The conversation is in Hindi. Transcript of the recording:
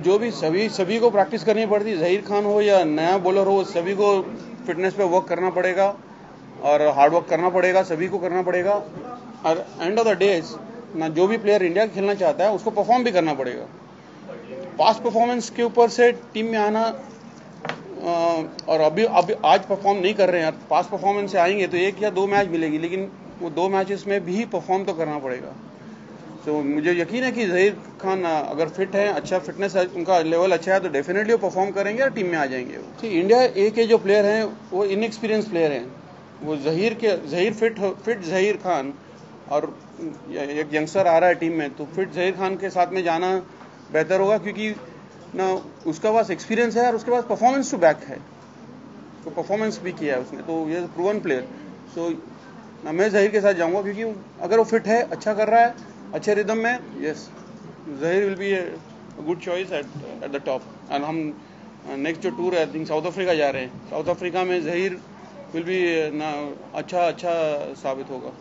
जो भी सभी सभी को प्रैक्टिस करनी पड़ती, जहीर खान हो या नया बॉलर हो, सभी को फिटनेस पे वर्क करना पड़ेगा और हार्ड वर्क करना पड़ेगा, सभी को करना पड़ेगा। और एंड ऑफ़ द डेज़ ना जो भी प्लेयर इंडिया खेलना चाहता है, उसको परफॉर्म भी करना पड़ेगा। पास्ट परफॉर्मेंस के ऊपर से टीम में आना और अभी अभी आज परफॉर्म नहीं कर रहे हैं पास्ट परफॉर्मेंस से आएँगे तो एक या दो मैच मिलेगी, लेकिन वो दो मैचेस में भी परफॉर्म तो करना पड़ेगा। तो मुझे यकीन है कि जहीर खान अगर फिट है अच्छा फिटनेस है, उनका लेवल अच्छा है तो डेफिनेटली वो परफॉर्म करेंगे और टीम में आ जाएँगे वो। ठीक इंडिया ए के जो प्लेयर हैं, वो इनएक्सपीरियंस प्लेयर हैं। वो जहीर के, जहीर फिट फिट जहीर खान, और एक यंगस्टर आ रहा है टीम में तो फिट जहीर खान के साथ में जाना बेहतर होगा, क्योंकि ना, उसका पास एक्सपीरियंस है और उसके पास परफॉर्मेंस टू बैक है। तो परफॉर्मेंस भी किया है उसने तो ये प्रूवन प्लेयर सो ना मैं जहीर के साथ जाऊँगा, क्योंकि अगर वो फिट है अच्छा कर रहा है अच्छे रिदम में? Yes Zaheer will be good choice at at the top and हम नेक्स्ट जो टूर है आई थिंक साउथ अफ्रीका जा रहे हैं. साउथ अफ्रीका में जहीर विल बी ना अच्छा अच्छा साबित होगा.